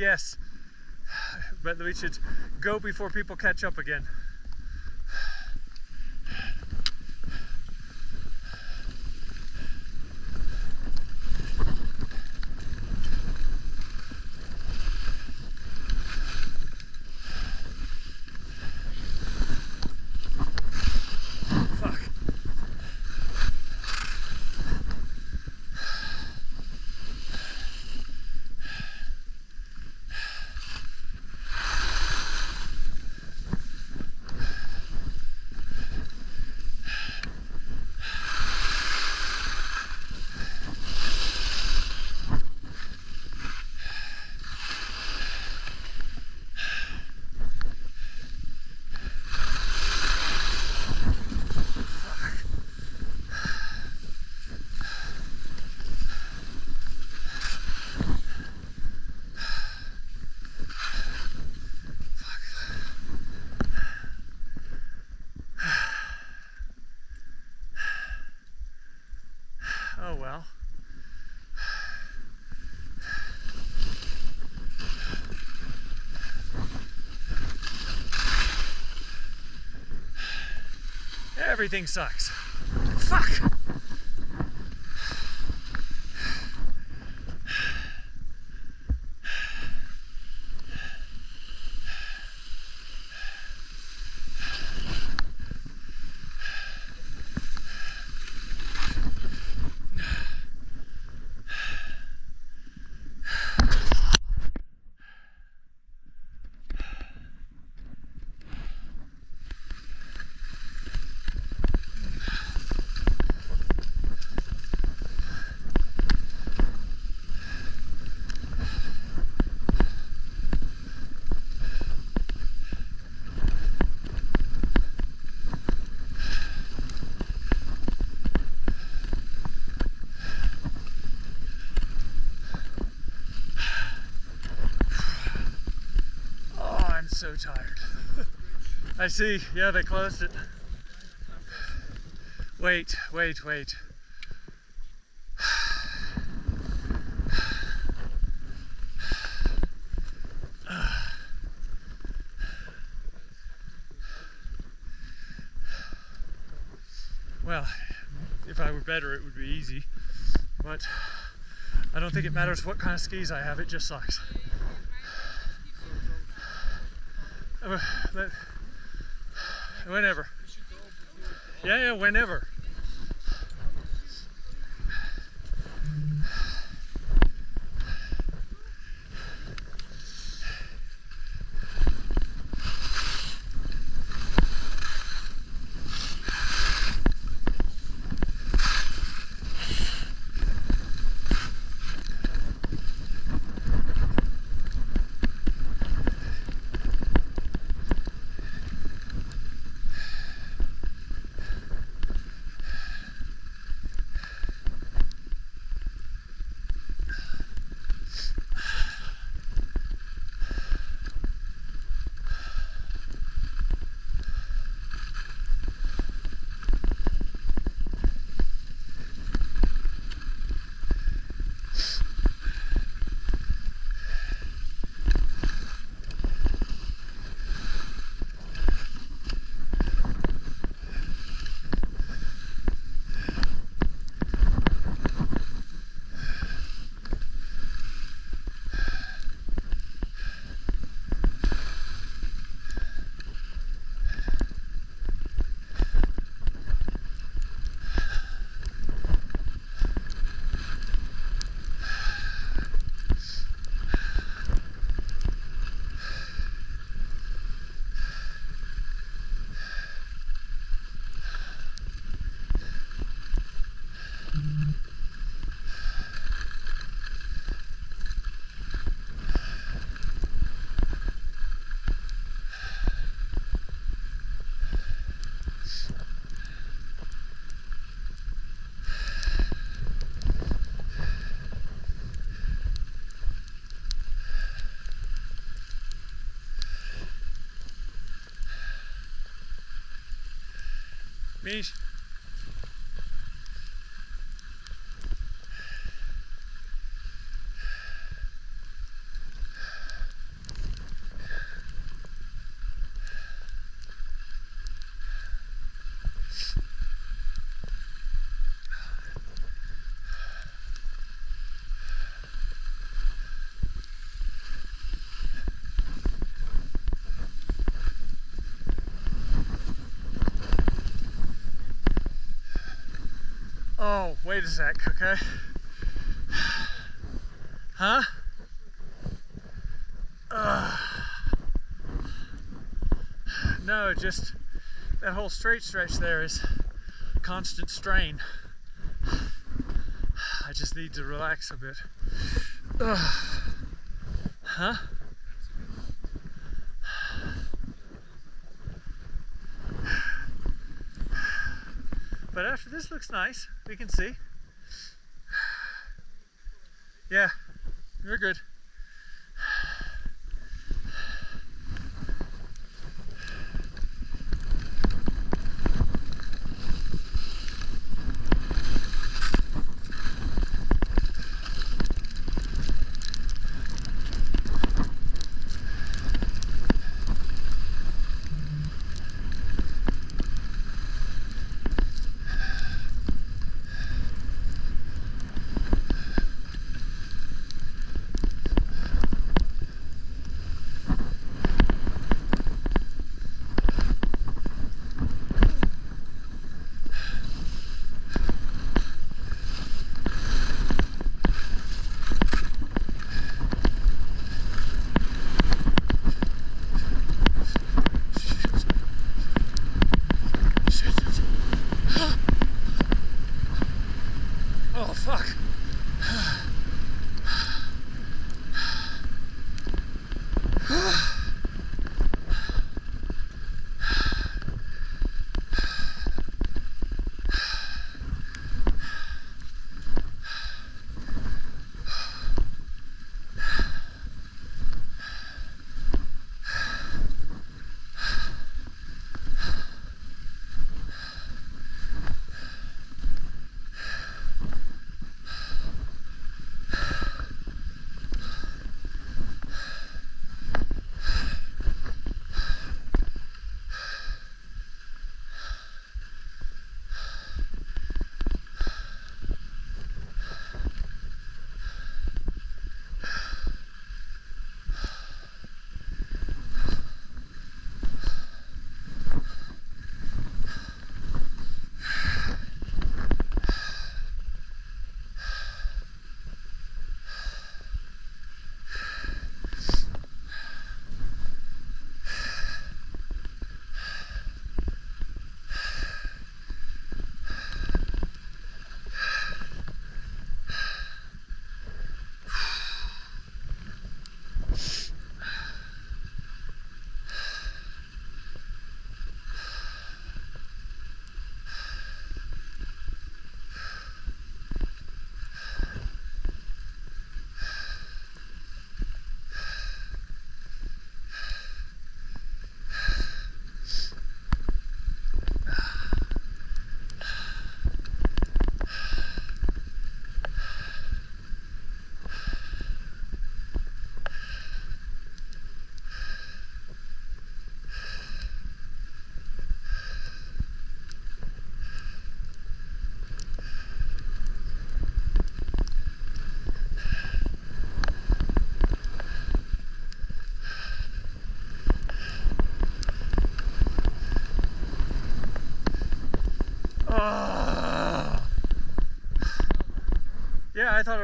Yes. But we should go before people catch up again. Fuck. Oh well. Everything sucks. Fuck! Oh, I'm so tired. I see. Yeah, they closed it. Wait, wait, wait. Well, if I were better, it would be easy. But I don't think it matters what kind of skis I have, it just sucks. Uh, but- Whenever. Yeah, yeah, whenever. Mish. Oh, wait a sec, okay? Huh? Uh, no, just that whole straight stretch there is constant strain. I just need to relax a bit. Huh? But after this looks nice, we can see. Yeah, we're good. Oh fuck.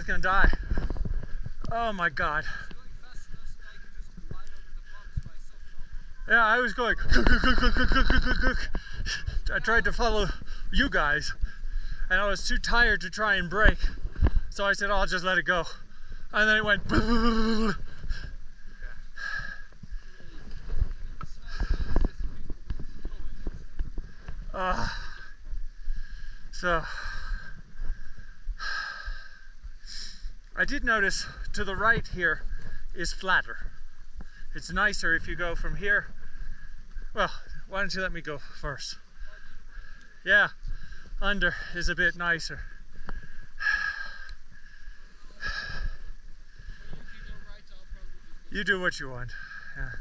Was gonna die. Oh my god. Yeah, I was going. I tried to follow you guys, and I was too tired to try and brake. So I said, oh, I'll just let it go. And then it went. Uh, so I did notice to the right here is flatter. It's nicer if you go from here. Well, why don't you let me go first? Yeah, under is a bit nicer. You do what you want. Yeah.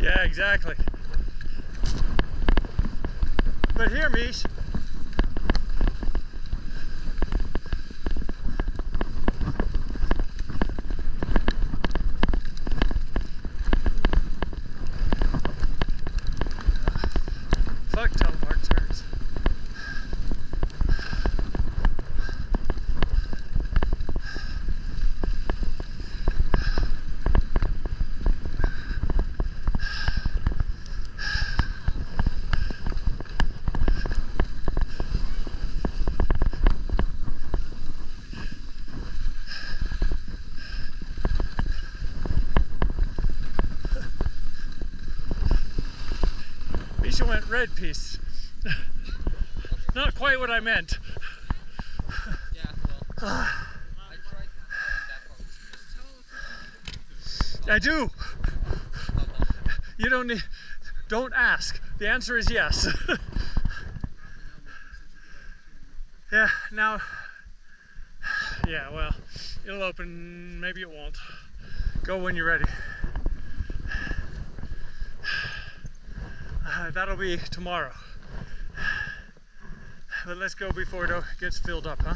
Yeah, exactly. But here, Mish, fuck telemark turns. Misha went red piece. Not quite what I meant. I do. You don't need. Don't ask. The answer is yes. yeah. Now. Yeah. Well, it'll open. Maybe it won't. Go when you're ready. Uh, that'll be tomorrow. But let's go before it gets filled up, huh?